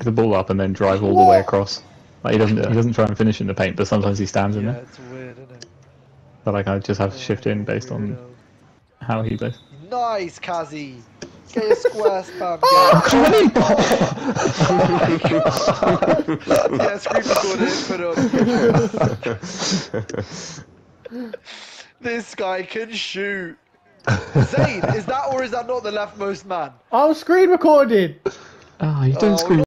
the ball up and then drive all the way across. Like he doesn't he doesn't try and finish in the paint, but sometimes he stands in Yeah, there. it's weird, isn't it? But like I just have to shift in based on how he plays. Nice, Kazi. Get your square spam. Oh, come on in, yeah, screen recorded it, put it on. this guy can shoot. Zayn, is that or is that not the leftmost man? I was screen recorded. Oh, ah, you don't Oh, screen.